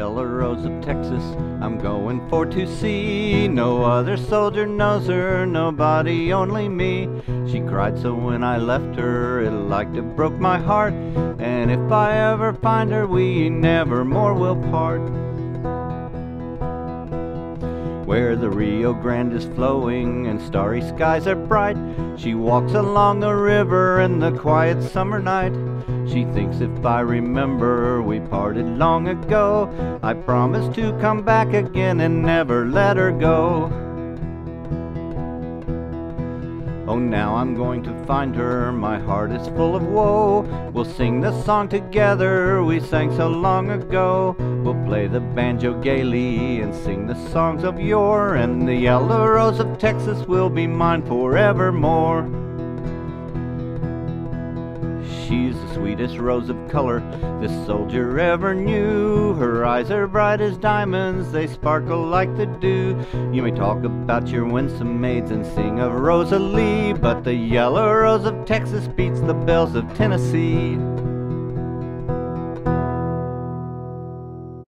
rose of Texas, I'm going for to see. No other soldier knows her, nobody, only me. She cried so when I left her, it like to broke my heart. And if I ever find her, we never more will part where the Rio Grande is flowing and starry skies are bright. She walks along the river in the quiet summer night. She thinks if I remember we parted long ago, I promise to come back again and never let her go. Oh, now I'm going to find her, my heart is full of woe. We'll sing the song together we sang so long ago. We'll play the banjo gaily and sing the songs of yore, and the yellow rose of Texas will be mine forevermore. She's the sweetest rose of color this soldier ever knew. Her eyes are bright as diamonds, they sparkle like the dew. You may talk about your winsome maids and sing of Rosalie, but the yellow rose of Texas beats the belles of Tennessee.